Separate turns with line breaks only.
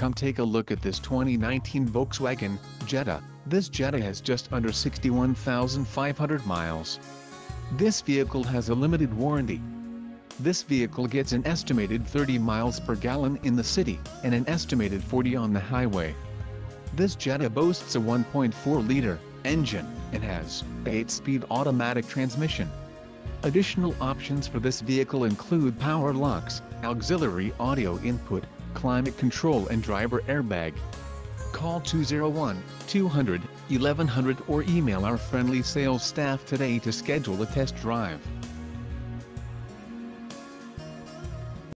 Come take a look at this 2019 Volkswagen Jetta. This Jetta has just under 61,500 miles. This vehicle has a limited warranty. This vehicle gets an estimated 30 miles per gallon in the city, and an estimated 40 on the highway. This Jetta boasts a 1.4-liter engine, and has a 8-speed automatic transmission. Additional options for this vehicle include power locks, auxiliary audio input, climate control and driver airbag. Call 201-200-1100 or email our friendly sales staff today to schedule a test drive.